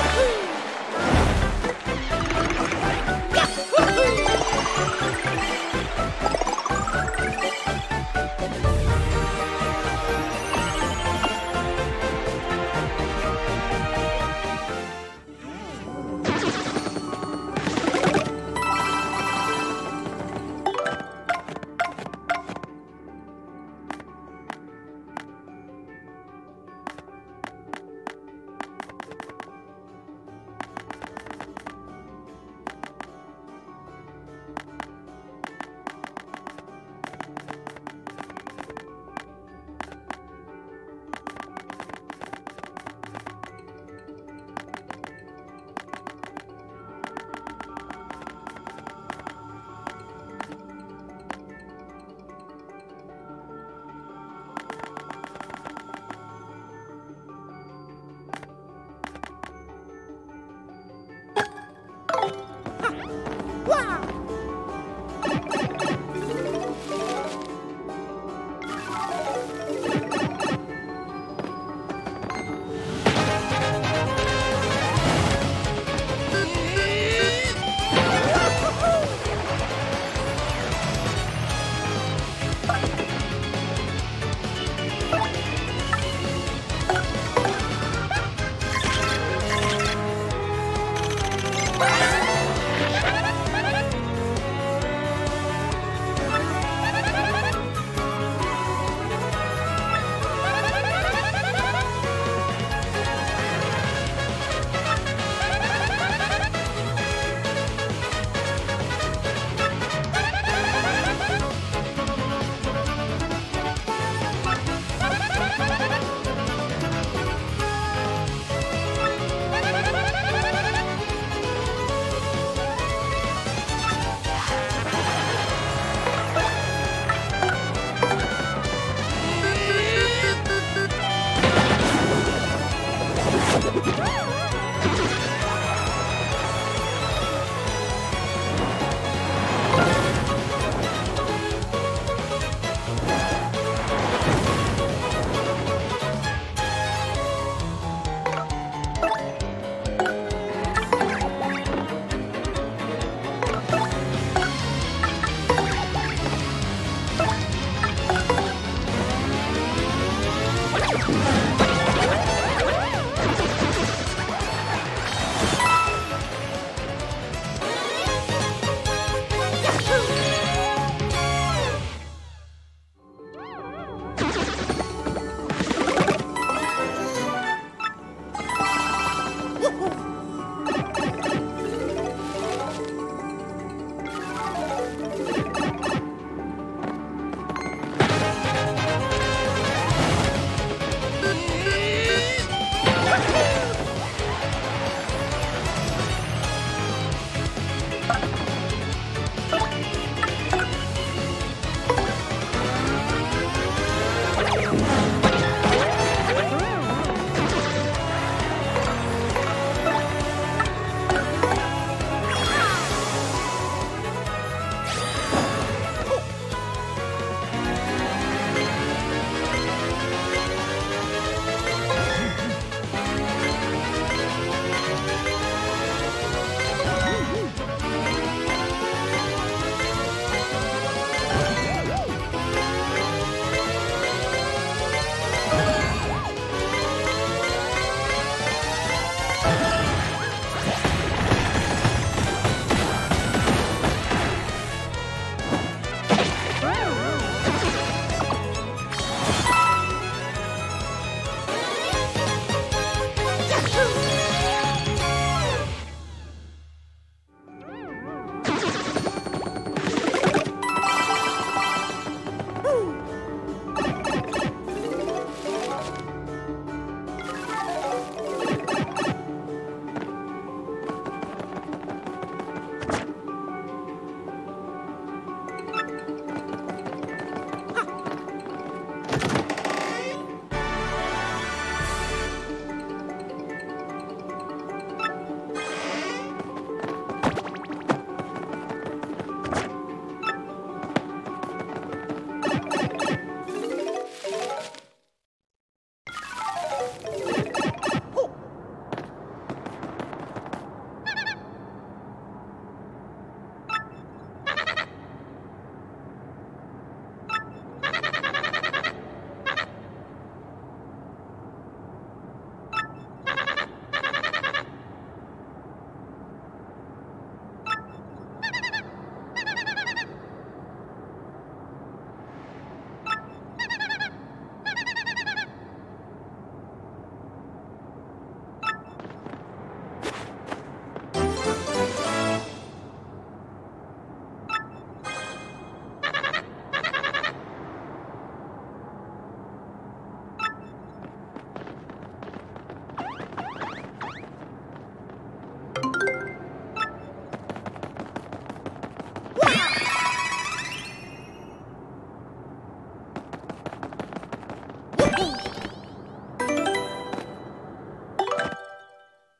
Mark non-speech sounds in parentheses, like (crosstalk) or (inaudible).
Woo-hoo! (laughs)